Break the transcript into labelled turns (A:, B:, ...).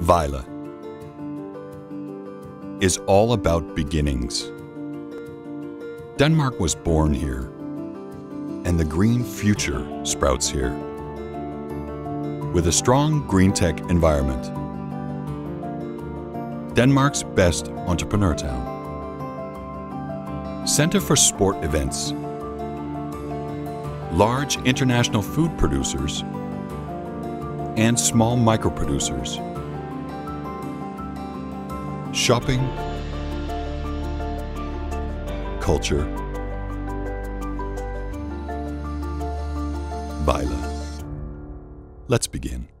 A: Vejle is all about beginnings. Denmark was born here, and the green future sprouts here. With a strong green tech environment, Denmark's best entrepreneur town. Center for sport events, large international food producers, and small micro producers. Shopping, culture, Vejle. Let's begin.